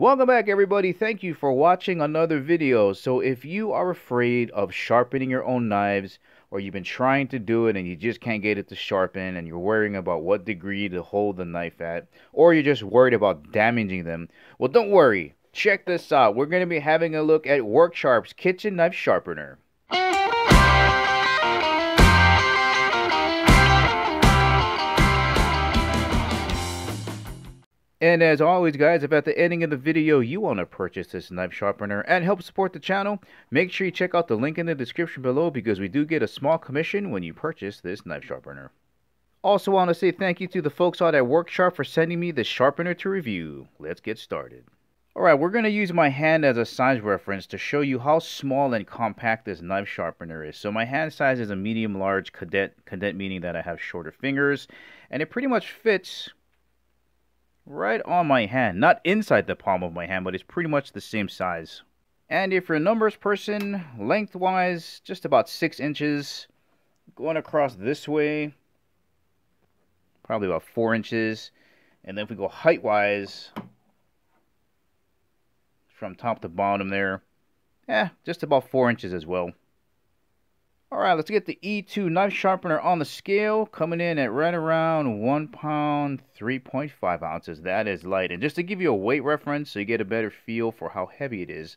Welcome back everybody. Thank you for watching another video. So if you are afraid of sharpening your own knives or you've been trying to do it and you just can't get it to sharpen and you're worrying about what degree to hold the knife at or you're just worried about damaging them, well don't worry. Check this out. We're going to be having a look at Worksharp's kitchen knife sharpener. And as always, guys, if at the ending of the video you want to purchase this knife sharpener and help support the channel, make sure you check out the link in the description below because we do get a small commission when you purchase this knife sharpener. Also want to say thank you to the folks out at Worksharp for sending me the sharpener to review. Let's get started. Alright, we're going to use my hand as a size reference to show you how small and compact this knife sharpener is. So my hand size is a medium-large cadet, cadet meaning that I have shorter fingers, and it pretty much fits right on my hand. Not inside the palm of my hand, but it's pretty much the same size. And if you're a numbers person, lengthwise, just about 6 inches. Going across this way, probably about 4 inches. And then if we go height-wise, from top to bottom there, yeah, just about 4 inches as well. Alright, let's get the E2 knife sharpener on the scale, coming in at right around 1 pound 3.5 ounces. That is light. And just to give you a weight reference so you get a better feel for how heavy it is,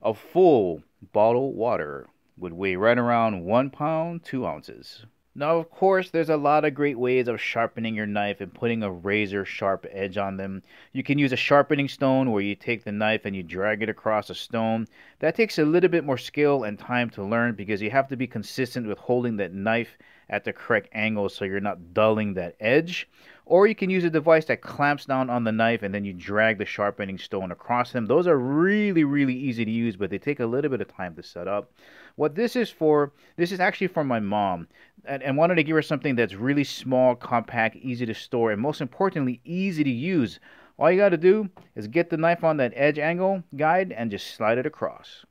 a full bottle water would weigh right around 1 pound 2 ounces. Now, of course, there's a lot of great ways of sharpening your knife and putting a razor sharp edge on them. You can use a sharpening stone where you take the knife and you drag it across a stone. That takes a little bit more skill and time to learn because you have to be consistent with holding that knife at the correct angle so you're not dulling that edge. Or you can use a device that clamps down on the knife and then you drag the sharpening stone across them. Those are really, really easy to use, but they take a little bit of time to set up. What this is for, this is actually for my mom. And, and wanted to give her something that's really small, compact, easy to store, and most importantly, easy to use. All you got to do is get the knife on that edge angle guide and just slide it across.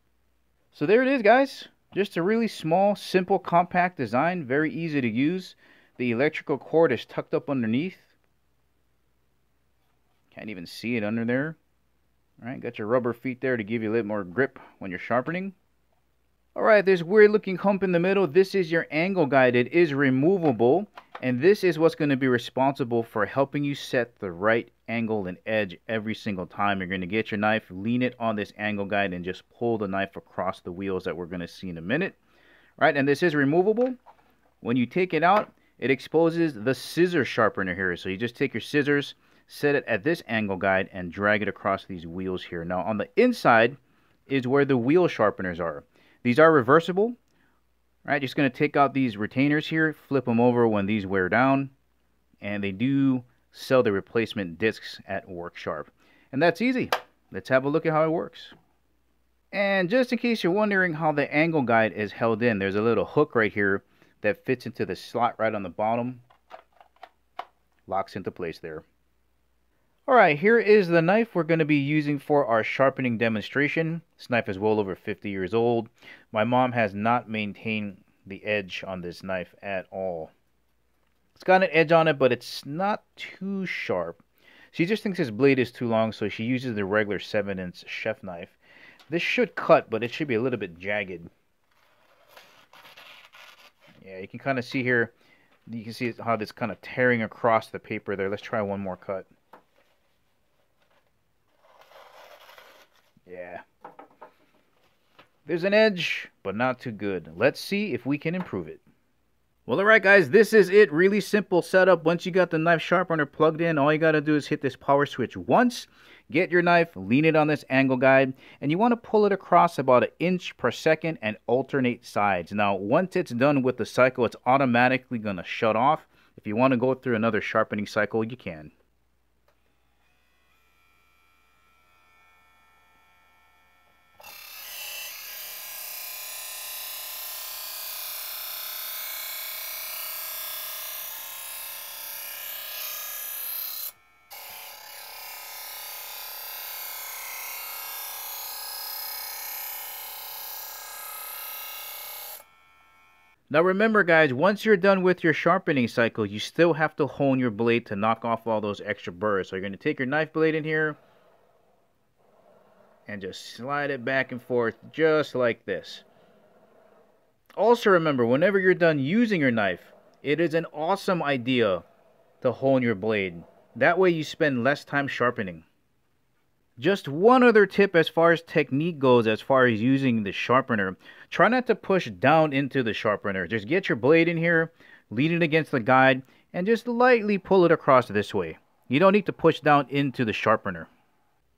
So there it is, guys. Just a really small, simple, compact design, very easy to use. The electrical cord is tucked up underneath. Can't even see it under there. All right, got your rubber feet there to give you a little more grip when you're sharpening. Alright, this weird looking hump in the middle, this is your angle guide. It is removable, and this is what's going to be responsible for helping you set the right angle and edge every single time. You're going to get your knife, lean it on this angle guide, and just pull the knife across the wheels that we're going to see in a minute. Right, and this is removable. When you take it out, it exposes the scissor sharpener here. So you just take your scissors, set it at this angle guide, and drag it across these wheels here. Now on the inside is where the wheel sharpeners are. These are reversible. Right, just going to take out these retainers here, flip them over when these wear down, and they do sell the replacement discs at Worksharp. And that's easy. Let's have a look at how it works. And just in case you're wondering how the angle guide is held in, there's a little hook right here that fits into the slot right on the bottom. Locks into place there. Alright, here is the knife we're going to be using for our sharpening demonstration. This knife is well over 50 years old. My mom has not maintained the edge on this knife at all. It's got an edge on it, but it's not too sharp. She just thinks this blade is too long, so she uses the regular 7-inch chef knife. This should cut, but it should be a little bit jagged. Yeah, you can kind of see here, you can see how this kind of tearing across the paper there. Let's try one more cut. Yeah. There's an edge, but not too good. Let's see if we can improve it. Well, alright guys, this is it. Really simple setup. Once you got the knife sharpener plugged in, all you got to do is hit this power switch once. Get your knife, lean it on this angle guide, and you want to pull it across about an inch per second and alternate sides. Now, once it's done with the cycle, it's automatically going to shut off. If you want to go through another sharpening cycle, you can. Now remember guys, once you're done with your sharpening cycle, you still have to hone your blade to knock off all those extra burrs. So you're going to take your knife blade in here, and just slide it back and forth just like this. Also remember, whenever you're done using your knife, it is an awesome idea to hone your blade. That way you spend less time sharpening. Just one other tip as far as technique goes, as far as using the sharpener. Try not to push down into the sharpener. Just get your blade in here, lean it against the guide, and just lightly pull it across this way. You don't need to push down into the sharpener.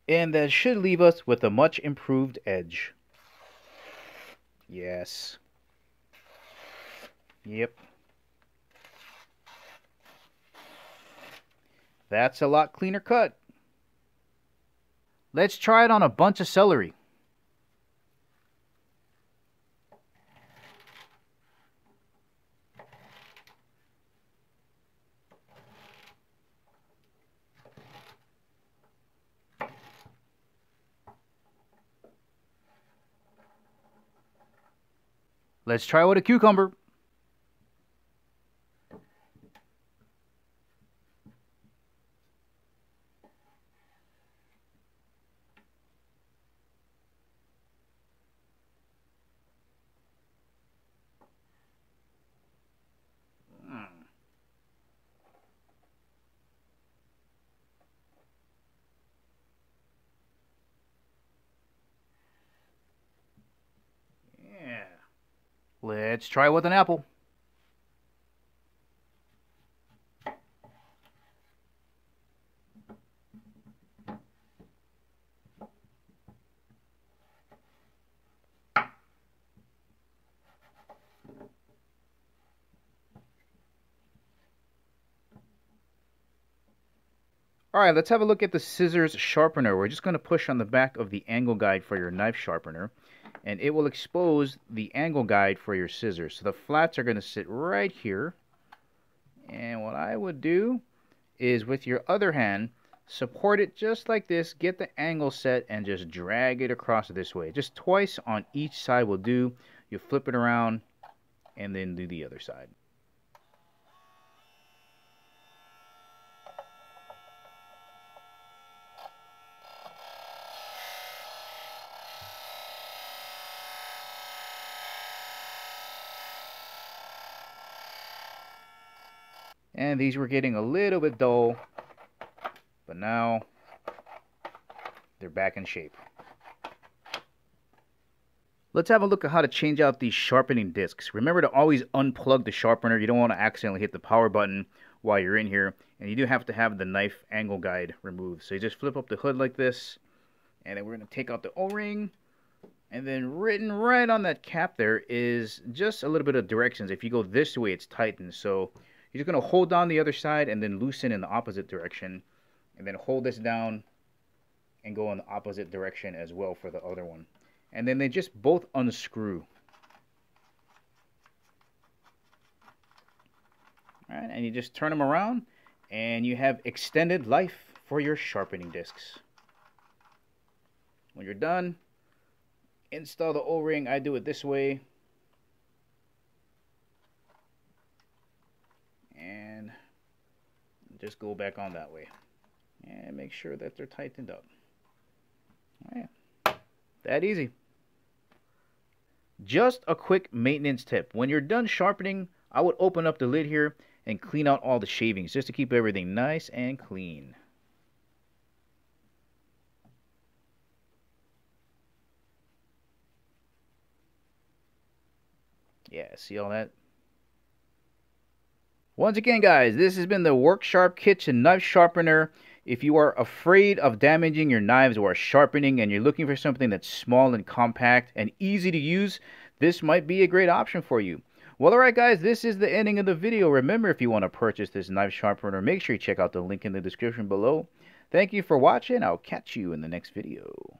And that should leave us with a much improved edge. Yes. Yep. That's a lot cleaner cut. Let's try it on a bunch of celery. Let's try it with a cucumber. Let's try with an apple. Alright, let's have a look at the scissors sharpener. We're just going to push on the back of the angle guide for your knife sharpener and it will expose the angle guide for your scissors. So the flats are going to sit right here. And what I would do is with your other hand, support it just like this, get the angle set, and just drag it across this way. Just twice on each side will do. You flip it around and then do the other side. And these were getting a little bit dull, but now they're back in shape. Let's have a look at how to change out these sharpening discs. Remember to always unplug the sharpener. You don't want to accidentally hit the power button while you're in here. And you do have to have the knife angle guide removed. So you just flip up the hood like this. And then we're going to take out the O-ring. And then written right on that cap there is just a little bit of directions. If you go this way, it's tightened. So you're just going to hold down the other side and then loosen in the opposite direction. And then hold this down and go in the opposite direction as well for the other one. And then they just both unscrew. Alright, and you just turn them around and you have extended life for your sharpening discs. When you're done, install the O-ring. I do it this way. Just go back on that way. And make sure that they're tightened up. Oh, yeah. That easy. Just a quick maintenance tip. When you're done sharpening, I would open up the lid here and clean out all the shavings just to keep everything nice and clean. Yeah, see all that? Once again, guys, this has been the Worksharp Kitchen Knife Sharpener. If you are afraid of damaging your knives or sharpening and you're looking for something that's small and compact and easy to use, this might be a great option for you. Well, alright guys, this is the ending of the video. Remember, if you want to purchase this knife sharpener, make sure you check out the link in the description below. Thank you for watching. I'll catch you in the next video.